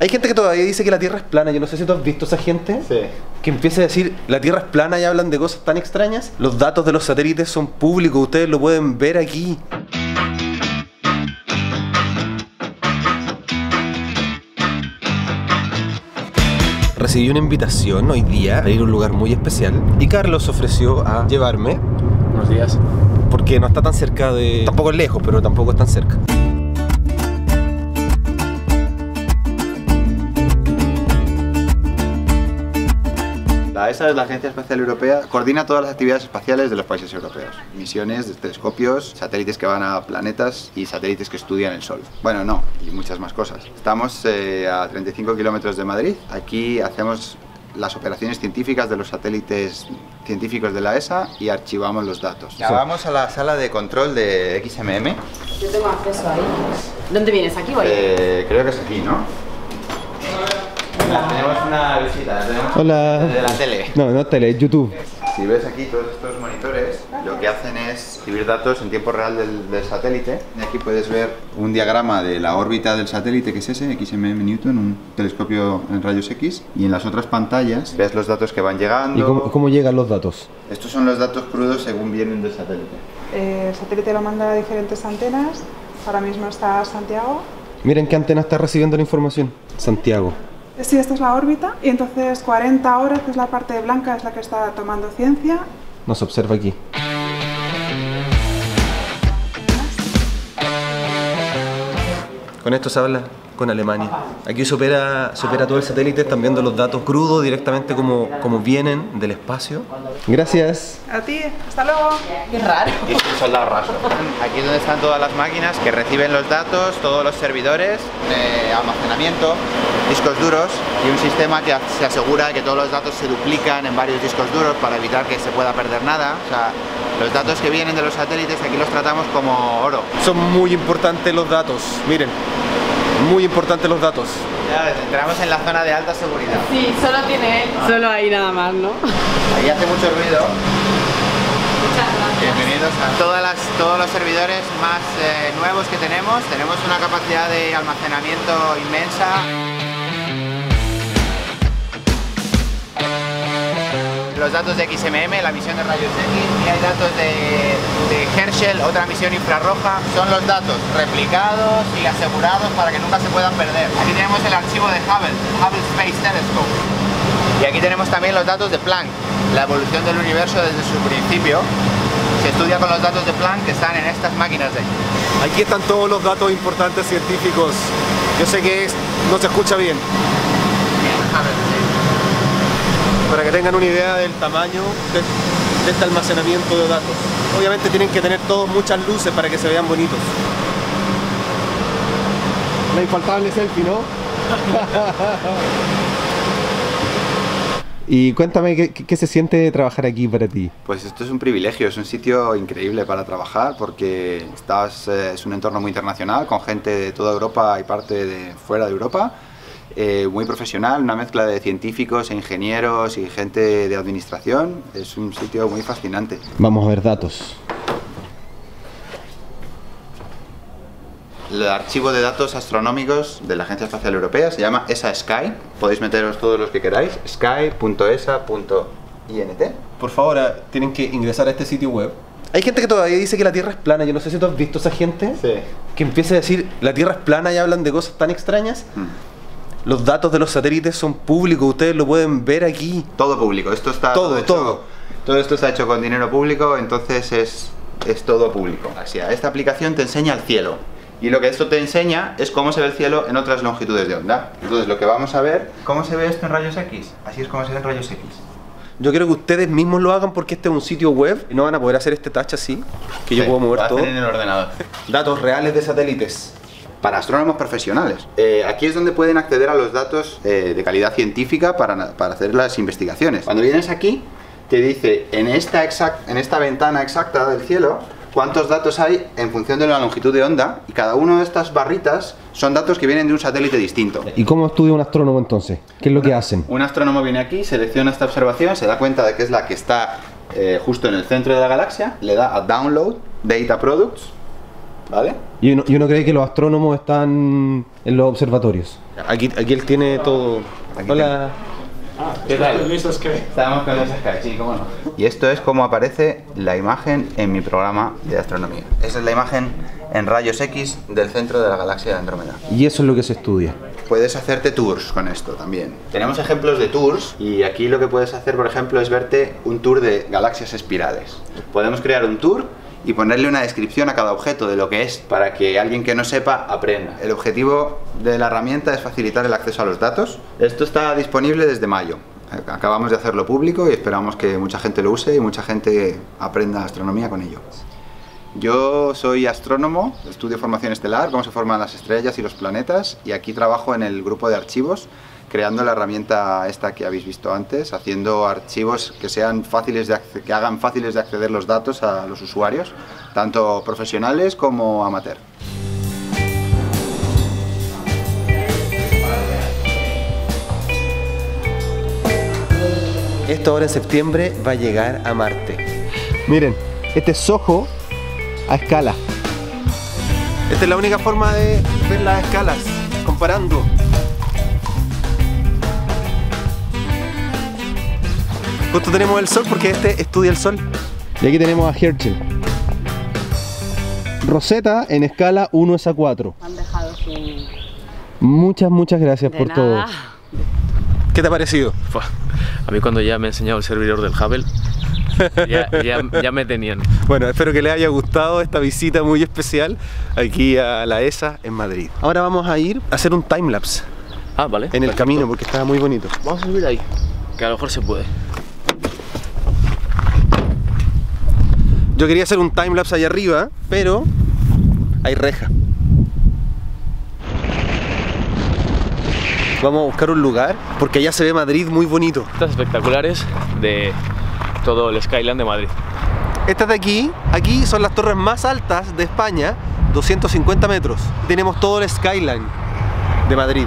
Hay gente que todavía dice que la Tierra es plana. Yo no sé si tú has visto esa gente. Sí. Que empieza a decir la Tierra es plana y hablan de cosas tan extrañas. Los datos de los satélites son públicos. Ustedes lo pueden ver aquí. Recibí una invitación hoy día a ir a un lugar muy especial y Carlos ofreció a llevarme Buenos días. porque no está tan cerca de... Tampoco es lejos, pero tampoco es tan cerca. La ESA es la Agencia Espacial Europea, coordina todas las actividades espaciales de los países europeos. Misiones telescopios, satélites que van a planetas y satélites que estudian el Sol. Bueno, no, y muchas más cosas. Estamos eh, a 35 kilómetros de Madrid. Aquí hacemos las operaciones científicas de los satélites científicos de la ESA y archivamos los datos. Ya vamos a la sala de control de XMM. Yo tengo acceso ahí. ¿Dónde vienes? ¿Aquí o ahí? Eh, creo que es aquí, ¿no? Tenemos una visita, tenemos Hola. de la tele. No, no tele, es YouTube. Si ves aquí todos estos monitores, lo que hacen es escribir datos en tiempo real del, del satélite. Y aquí puedes ver un diagrama de la órbita del satélite, que es ese, XMM Newton, un telescopio en rayos X. Y en las otras pantallas ves los datos que van llegando. ¿Y cómo, cómo llegan los datos? Estos son los datos crudos según vienen del satélite. Eh, El satélite lo manda a diferentes antenas. Ahora mismo está Santiago. Miren qué antena está recibiendo la información. Santiago. Sí, esta es la órbita. Y entonces 40 horas, que es la parte blanca, es la que está tomando ciencia. Nos observa aquí. Con esto se habla con Alemania. Aquí se opera, se opera todo el satélite, están viendo los datos crudos directamente como, como vienen del espacio. Gracias. A ti, hasta luego. Qué raro. Y es un soldado raso. Aquí es donde están todas las máquinas que reciben los datos, todos los servidores de almacenamiento, discos duros y un sistema que se asegura que todos los datos se duplican en varios discos duros para evitar que se pueda perder nada. O sea, los datos que vienen de los satélites aquí los tratamos como oro. Son muy importantes los datos, miren. Muy importantes los datos. Ya ves, entramos en la zona de alta seguridad. Sí, solo tiene él. Solo ahí nada más, ¿no? Ahí hace mucho ruido. Muchas gracias. Bienvenidos a todas las, todos los servidores más eh, nuevos que tenemos. Tenemos una capacidad de almacenamiento inmensa. Los datos de XMM, la misión de rayos X, y hay datos de, de Herschel, otra misión infrarroja. Son los datos replicados y asegurados para que nunca se puedan perder. Aquí tenemos el archivo de Hubble, Hubble Space Telescope. Y aquí tenemos también los datos de Planck, la evolución del universo desde su principio. Se estudia con los datos de Planck que están en estas máquinas de aquí. Aquí están todos los datos importantes científicos. Yo sé que es- no se escucha bien. Para que tengan una idea del tamaño de, de este almacenamiento de datos. Obviamente tienen que tener todos muchas luces para que se vean bonitos. La infaltable selfie, ¿no? y cuéntame, ¿qué, qué- se siente trabajar aquí para ti? Pues esto es un privilegio, es un sitio increíble para trabajar porque estás, eh, es un entorno muy internacional con gente de toda Europa y parte de fuera de Europa. Eh, muy profesional, una mezcla de científicos, e ingenieros y gente de administración. Es un sitio muy fascinante. Vamos a ver datos. El archivo de datos astronómicos de la Agencia Espacial Europea se llama ESA Sky. Podéis meteros todos los que queráis. sky.esa.int. Por favor, ah, tienen que ingresar a este sitio web. Hay gente que todavía dice que la Tierra es plana. Yo no sé si tú has visto a esa gente Sí. que empieza a decir la Tierra es plana y hablan de cosas tan extrañas. Mm. Los datos de los satélites son públicos, ustedes lo pueden ver aquí. Todo público, esto está Todo, hecho- todo. Todo esto está hecho con dinero público, entonces es, es todo público. Así, esta aplicación te enseña el cielo. Y lo que esto te enseña es cómo se ve el cielo en otras longitudes de onda. Entonces lo que vamos a ver, ¿cómo se ve esto en rayos X? Así es como se ve en rayos X. Yo quiero que ustedes mismos lo hagan porque este es un sitio web y no van a poder hacer este touch así, que yo Sí, puedo mover todo. en el ordenador. Datos reales de satélites. Para astrónomos profesionales. Eh, aquí es donde pueden acceder a los datos eh, de calidad científica para, para hacer las investigaciones. Cuando vienes aquí, te dice en esta, exact, en esta ventana exacta del cielo cuántos datos hay en función de la longitud de onda y cada una de estas barritas son datos que vienen de un satélite distinto. ¿Y cómo estudia un astrónomo entonces? ¿Qué es lo que hacen? Un astrónomo viene aquí, selecciona esta observación, se da cuenta de que es la que está eh, justo en el centro de la galaxia, le da a Download Data Products ¿vale? Y uno, y uno cree que los astrónomos están en los observatorios. Aquí, aquí él tiene todo. Aquí Hola. ¿Qué tal? Estamos con los Sky, sí, cómo no. Y esto es como aparece la imagen en mi programa de astronomía. Esa es la imagen en rayos X del centro de la galaxia de Andrómeda. Y eso es lo que se estudia. Puedes hacerte tours con esto también. Tenemos ejemplos de tours y aquí lo que puedes hacer, por ejemplo, es verte un tour de galaxias espirales. Podemos crear un tour y ponerle una descripción a cada objeto de lo que es para que alguien que no sepa aprenda. El objetivo de la herramienta es facilitar el acceso a los datos. Esto está disponible desde mayo. Acabamos de hacerlo público y esperamos que mucha gente lo use y mucha gente aprenda astronomía con ello. Yo soy astrónomo, estudio formación estelar, cómo se forman las estrellas y los planetas y aquí trabajo en el grupo de archivos creando la herramienta esta que habéis visto antes, haciendo archivos que sean fáciles de que hagan fáciles de acceder los datos a los usuarios, tanto profesionales como amateur. Esto ahora en septiembre va a llegar a Marte. Miren, este es Soho a escala. Esta es la única forma de ver las escalas, comparando. Justo tenemos el sol porque este estudia el sol. Y aquí tenemos a Herschel. Rosetta en escala 1 es a 4. Me han dejado sin. Muchas, muchas gracias De por nada. todo. ¿Qué te ha parecido? A mí cuando ya me he enseñado el servidor del Hubble, ya, ya, ya me tenían. Bueno, espero que les haya gustado esta visita muy especial aquí a la ESA en Madrid. Ahora vamos a ir a hacer un timelapse Ah, vale. en el perfecto. camino porque está muy bonito. Vamos a subir ahí, que a lo mejor se puede. Yo quería hacer un timelapse allá arriba, pero hay reja. Vamos a buscar un lugar porque allá se ve Madrid muy bonito. Estas espectaculares de todo el Skyline de Madrid. Estas de aquí, aquí son las torres más altas de España, 250 metros. Tenemos todo el skyline de Madrid.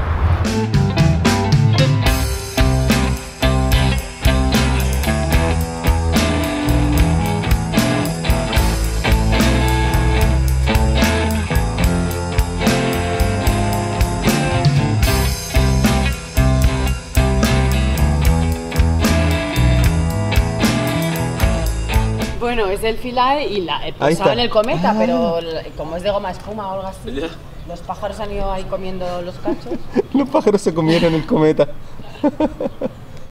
Bueno, es el filae y la está. en el cometa, pero l- como es de goma espuma o algo así, los pájaros han ido ahí comiendo los cachos. Los pájaros se comieron el cometa.